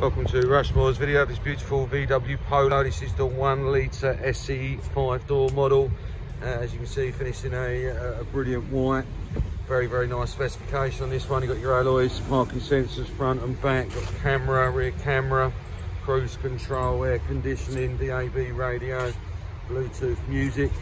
Welcome to Rushmore's video this beautiful VW Polo. This is the one litre SE five door model. Uh, as you can see, finishing a, a, brilliant white. Very, very nice specification on this one. You've got your alloys, parking sensors front and back, got camera, rear camera, cruise control, air conditioning, DAB radio, Bluetooth music.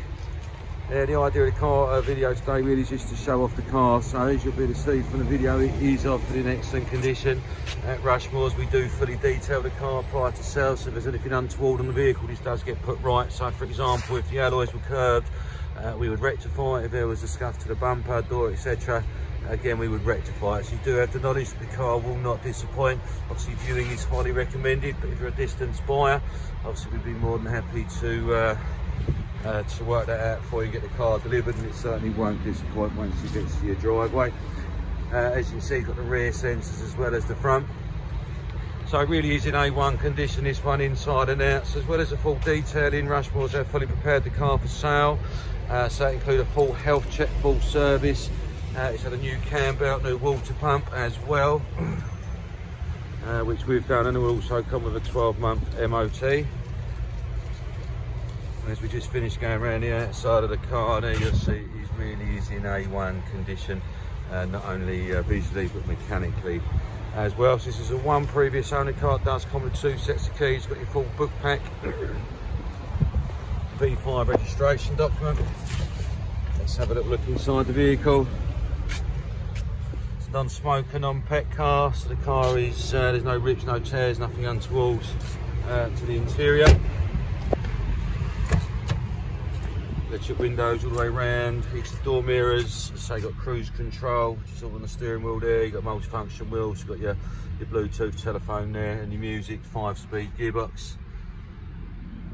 Yeah, the idea of the car uh, video today really is just to show off the car. So as you'll be able to see from the video, it is offered in excellent condition. At Rushmore's, we do fully detail the car prior to sale. So if there's anything untoward on the vehicle, this does get put right. So for example, if the alloys were curved, uh, we would rectify it. If there was a scuff to the bumper, door, etc., again, we would rectify it. So you do have the knowledge that the car will not disappoint. Obviously, viewing is highly recommended, but if you're a distance buyer, obviously we'd be more than happy to uh, uh, to work that out before you get the car delivered and it certainly won't disappoint once you get to your driveway. Uh, as you can see, got the rear sensors as well as the front. So it really is in A1 condition, this one inside and out. So as well as a full detailing, Rushmore's have fully prepared the car for sale. Uh, so that include a full health check, full service. Uh, it's had a new cam belt, new water pump as well, uh, which we've done and it will also come with a 12 month MOT as we just finished going around the outside of the car there you'll see it really is in A1 condition uh, not only uh, visually but mechanically as well. So this is a one previous owner car it does come with two sets of keys got your full book pack V5 registration document. Let's have a little look inside the vehicle. It's non-smoker non-pet car so the car is uh, there's no rips no tears nothing untoward uh, to the interior electric windows all the way around, heated door mirrors, so you got cruise control, which is all on the steering wheel there, you got multifunction wheels, you've got your, your Bluetooth telephone there and your music, five speed gearbox.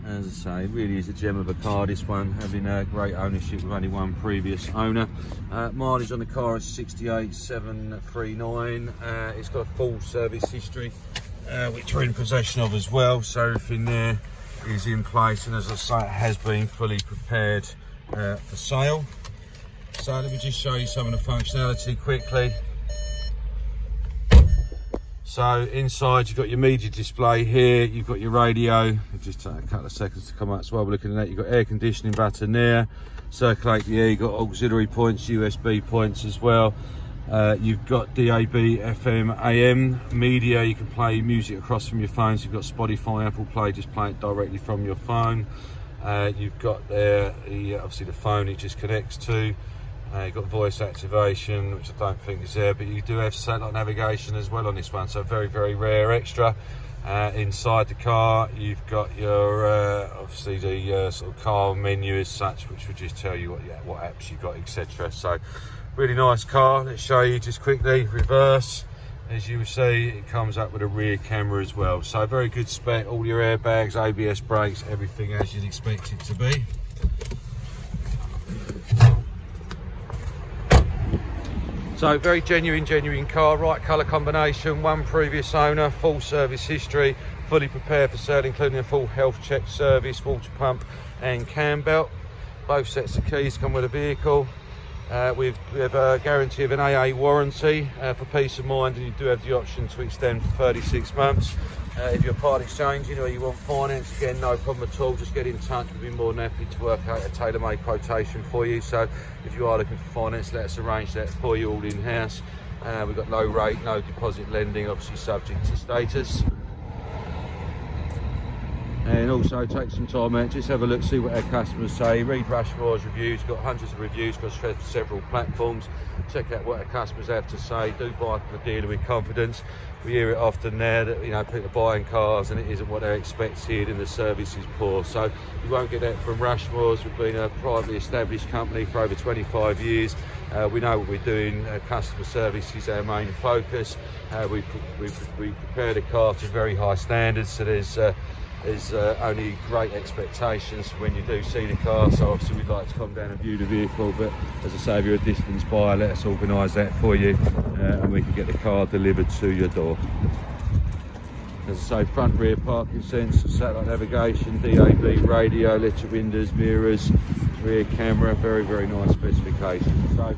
As I say, it really is a gem of a car, this one, having a great ownership with only one previous owner. Uh, mileage on the car is 68,739. Uh, it's got a full service history, uh, which we're in possession of as well, so everything there is in place and as I say it has been fully prepared uh, for sale. So let me just show you some of the functionality quickly. So inside you've got your media display here, you've got your radio, It'll just take a couple of seconds to come out as well, we're looking at that, you've got air conditioning button there, circulate the air, you've got auxiliary points, USB points as well. Uh, you've got DAB, FM, AM, media, you can play music across from your phones, you've got Spotify, Apple Play, just play it directly from your phone. Uh, you've got there, the, obviously the phone it just connects to. Uh, you've got voice activation, which I don't think is there, but you do have satellite navigation as well on this one, so very, very rare extra. Uh, inside the car, you've got your, uh, obviously the uh, sort of car menu as such, which will just tell you what, yeah, what apps you've got, etc. So really nice car let's show you just quickly reverse as you see it comes up with a rear camera as well. So very good spec all your airbags abs brakes everything as you'd expect it to be. So very genuine genuine car right color combination one previous owner full service history fully prepared for sale including a full health check service water pump and cam belt. Both sets of keys come with a vehicle uh, we have a guarantee of an AA warranty uh, for peace of mind and you do have the option to extend for 36 months. Uh, if you're part or you want finance, again, no problem at all. Just get in touch. We'll be more than happy to work out a tailor-made quotation for you. So if you are looking for finance, let us arrange that for you all in-house. Uh, we've got no rate, no deposit lending, obviously subject to status and also take some time out just have a look see what our customers say. Read Rushmore's reviews got hundreds of reviews got several platforms. Check out what our customers have to say. Do buy from the dealer with confidence. We hear it often there that you know people are buying cars and it isn't what they expected and the service is poor. So you won't get that from Rushmore's. We've been a privately established company for over 25 years. Uh, we know what we're doing. Uh, customer service is our main focus. Uh, we, we, we prepare the car to very high standards. So there's uh, there's uh, only great expectations when you do see the car so obviously we'd like to come down and view the vehicle but as I say if you're a distance buyer let us organise that for you uh, and we can get the car delivered to your door. As I say front rear parking sensor, satellite navigation, DAB, radio, electric windows, mirrors, rear camera, very very nice specification. So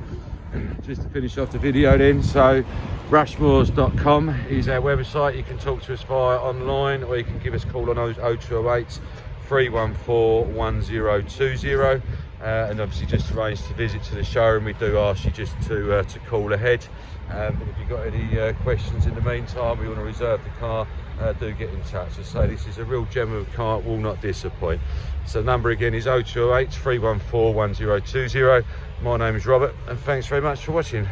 just to finish off the video then so Rushmores.com is our website. You can talk to us via online or you can give us a call on 0208 314 1020. Uh, and obviously just arrange to visit to the showroom. We do ask you just to uh, to call ahead. Um, but if you've got any uh, questions in the meantime, we want to reserve the car, uh, do get in touch. As I say, this is a real gem of a car, will not disappoint. So number again is 0208 314 1020. My name is Robert and thanks very much for watching.